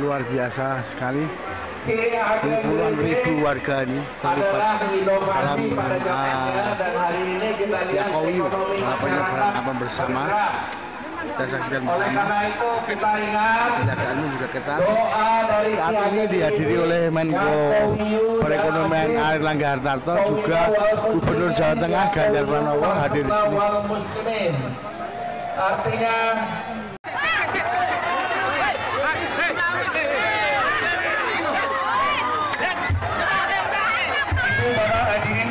luar biasa sekali. Puluhan ribu warga ini terlibat dalam uh, Yakowi uh, penyebaran apa bersama kita saksikan oleh bersama karena itu kita ingat penjagaannya juga ketat doa dari saat ini dihadiri oleh Menko Perekonomian Air Langga Hartarto juga Gubernur Jawa Tengah Ganjar Pranowo hadir di sini. Artinya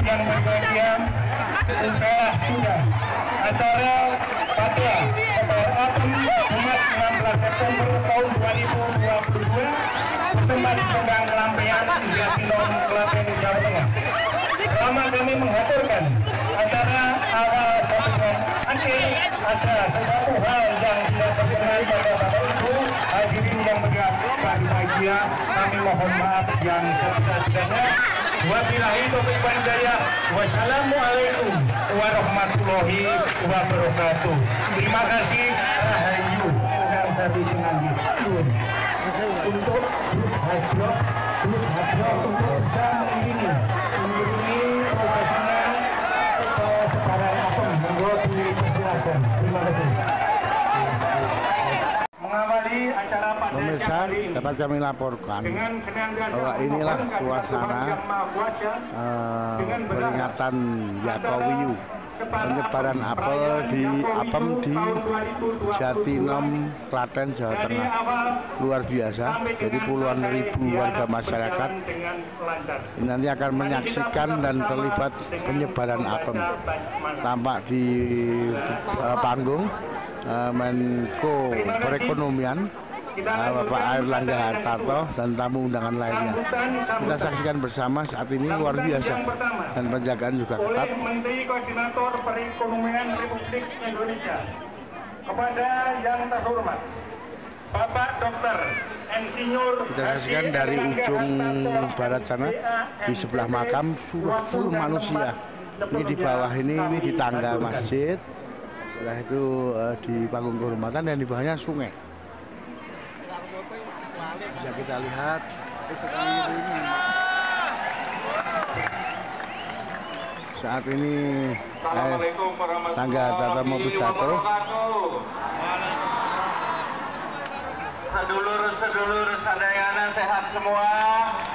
yang berbahagia Saya sudah acara 16 September tahun 2022 bertempat di Sendang Lampian di Jatinong, Klaten, Jawa Tengah. Selama kami mengaturkan acara awal sampai akhir ada sesuatu hal yang tidak berkenan pada Bapak Ibu hadirin yang berbahagia kami mohon maaf yang sebesar-besarnya Wabillahi taufiq wal hidayah. Wassalamualaikum warahmatullahi wabarakatuh. Terima kasih. Rahayu. Saya dengan untuk hadroh, untuk hadroh untuk bisa mengiringi, mengiringi prosesnya ke sekarang apa? Monggo dipersilakan. Terima kasih. Mengawali acara pada Pemirsa ini dapat kami laporkan bahwa inilah suasana eh, berharap peringatan sebarang penyebaran apel di apem di tahun 2022 Jatinom Klaten Jawa Tengah. Luar biasa. Jadi puluhan ribu warga masyarakat nanti akan menyaksikan dan terlibat penyebaran apem. Tampak di eh, panggung eh, Menko Perekonomian Bapak Airlangga Hartarto dan tamu undangan lainnya. Kita saksikan bersama saat ini luar biasa. dan penjagaan juga ketat. Menteri Koordinator Perekonomian Republik Indonesia. Kepada yang terhormat Bapak. Insinyur kita saksikan dari ujung barat sana di sebelah makam sudah full manusia. ini di bawah ini ini di tangga masjid. Setelah itu eh, di panggung kehormatan dan di bawahnya sungai bisa kita lihat. Saat ini eh, tangga Tata mau pidato Sedulur-sedulur sadayana sehat semua.